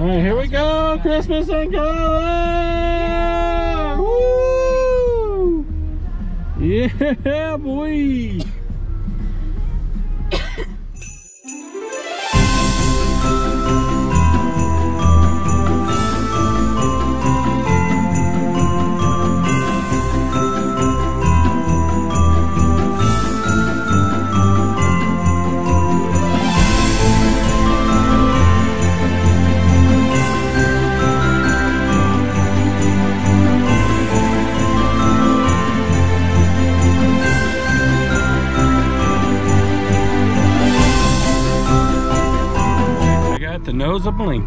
All right, here we go. Christmas in color. Woo! Yeah, boy.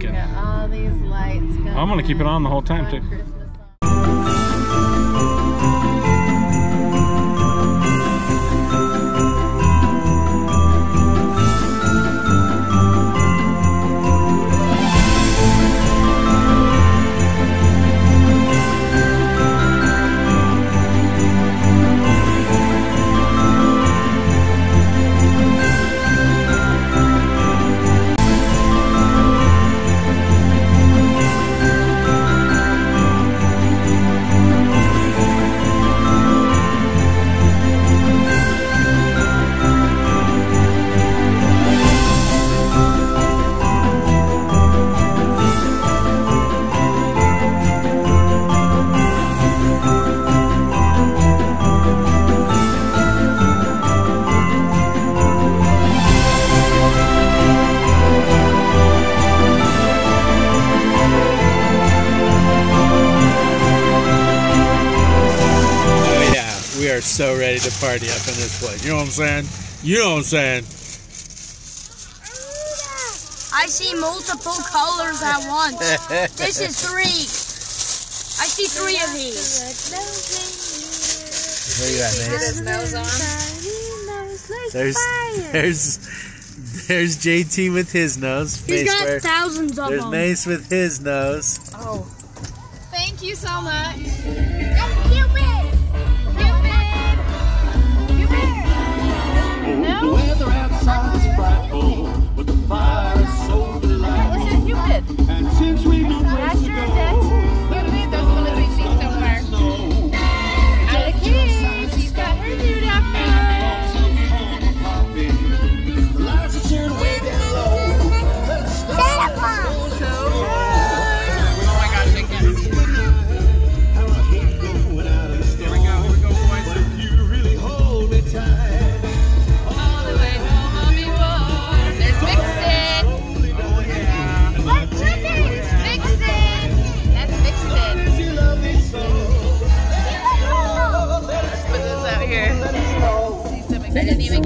Lincoln. Got all these lights. I'm gonna keep it on the whole time too. Christmas to party up in this place. You know what I'm saying? You know what I'm saying? I see multiple colors at once. this is three. I see three of these. Where you at, Get Mace? his nose on. There's there's there's JT with his nose. He's Mace got where- thousands of there's them. Mace with his nose. Oh. Thank you so much. The weather outside is frightful, but the fire is so delightful. And since we've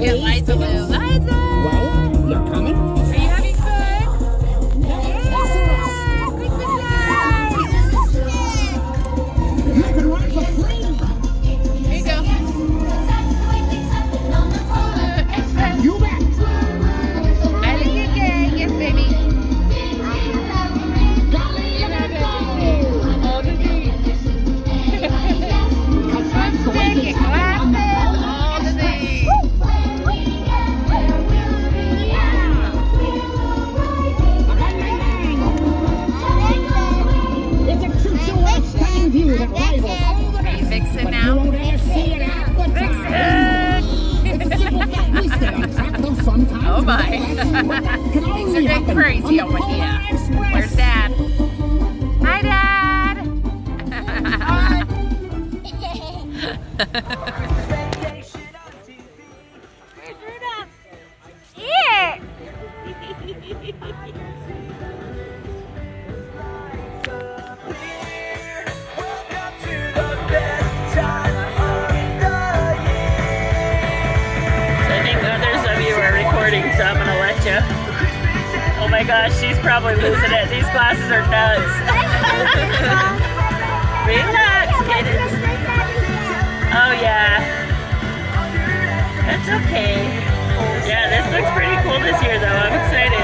I didn't even stay on track, though sometimes Oh my. Things are getting crazy over here. Where's Dad? Hi, Dad. Here. My gosh, she's probably losing it. These glasses are nuts. Relax, get it. Oh yeah. That's okay. Yeah, this looks pretty cool this year though. I'm excited.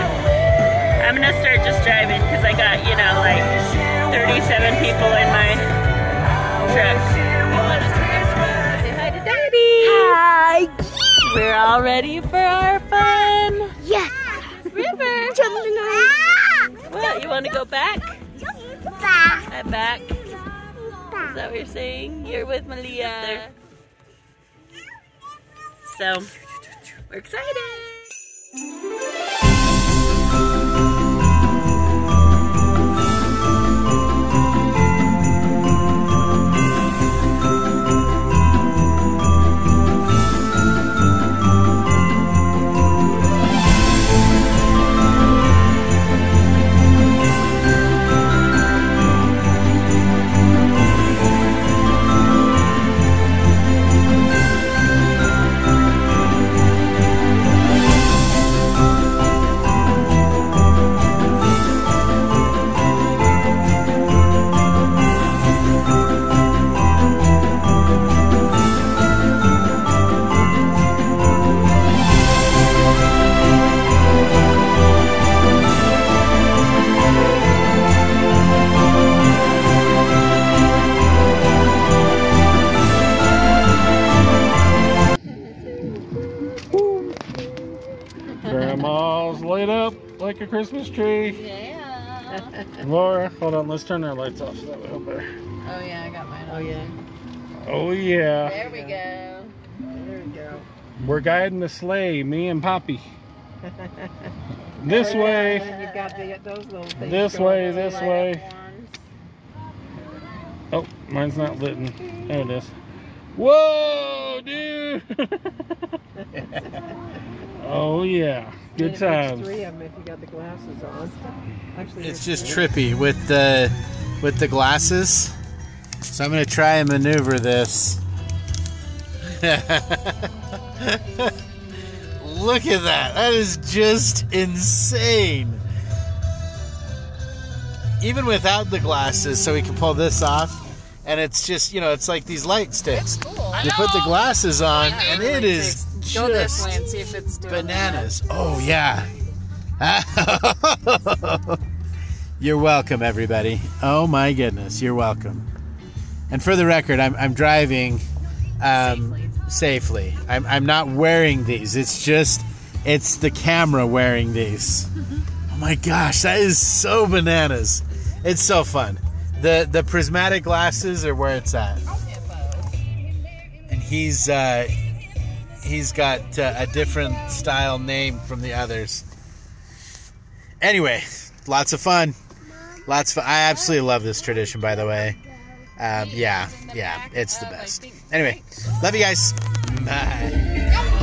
I'm gonna start just driving because I got, you know, like 37 people in my truck. Say hi to Daddy. Hi. We're all ready for our fun. Yes. River. Jumping on. What? You want to go back? I'm back. Is that what you're saying? You're with Malia. So, we're excited. A Christmas tree. Yeah. Laura, hold on, let's turn our lights off so that way up there. Oh yeah, I got mine. Oh yeah. Oh yeah. There we go. There we go. We're guiding the sleigh, me and Poppy. This oh, way. You got the, those little. This way, on, this light way. Oh, mine's not lit. There it is. Whoa, dude! oh yeah, good And times. Three of them if you got the glasses on. Actually, It's just three. trippy with the with the glasses. So I'm gonna try and maneuver this. Look at that. That is just insane. Even without the glasses, so we can pull this off. And it's just, you know, it's like these light sticks. You put the glasses on, and it is Go this way and see if it's doing bananas. Oh yeah. you're welcome, everybody. Oh my goodness, you're welcome. And for the record, I'm, I'm driving um, safely. I'm, I'm not wearing these. It's just it's the camera wearing these. Oh my gosh, that is so bananas. It's so fun. The the prismatic glasses are where it's at. And he's uh, he's got uh, a different style name from the others. Anyway, lots of fun. Lots of. I absolutely love this tradition, by the way. Um, yeah, yeah, it's the best. Anyway, love you guys. Bye.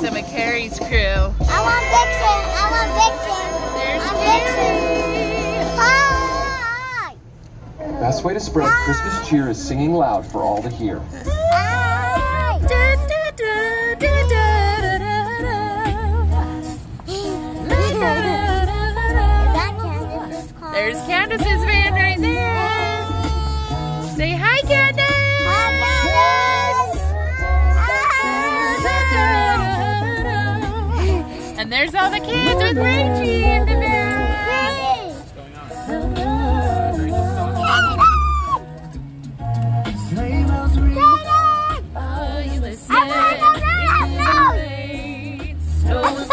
See some of Carrie's crew. I want Vixen. I want Vixen. There's I'm Vixen. Hi. Best way to spread Christmas cheer is singing loud for all to hear. Hi. There's Candace's van And there's all the kids with Reggie in the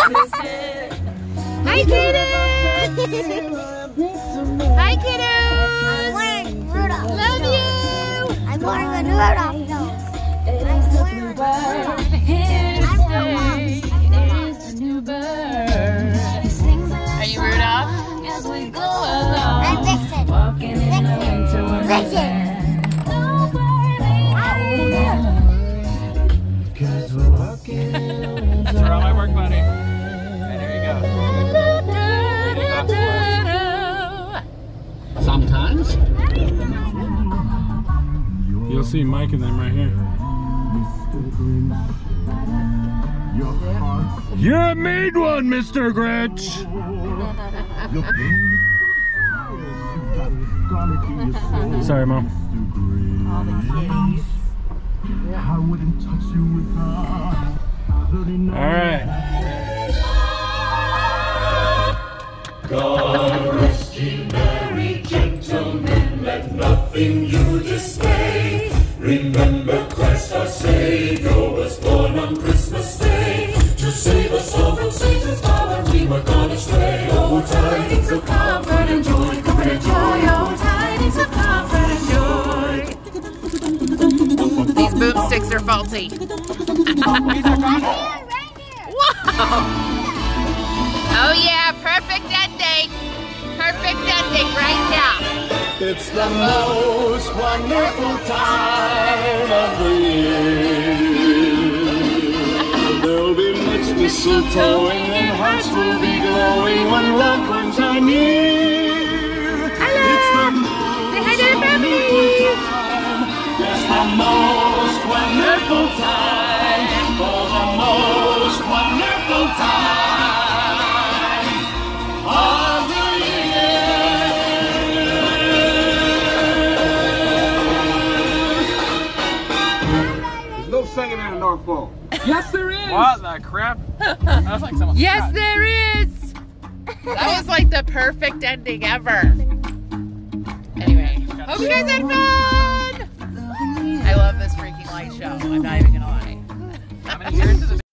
listen. Hi, kiddos. Hi, kiddos. wearing Rudolph. Love you. I'm wearing a Rudolph That's all my work. And you go. Sometimes. You'll see Mike and them right here. You made one, Mr. Grinch! Sorry, Mom. All the kitties. I wouldn't touch you without hurting All right. These boomsticks are faulty. Oh yeah, perfect ending. Perfect ending right now. It's the most wonderful time of the year. There'll be much mistletoeing and hearts will be glowing when loved ones are near. It's the Say hi to the family. It's the most wonderful time. For the most wonderful time of the There's no singing in the North Pole. Yes, there is. What the crap? That's like someone's Yes, there is. That was like the perfect ending ever. Anyway, hope you guys had fun. I love this freaking light show. I'm not even gonna lie. How many years?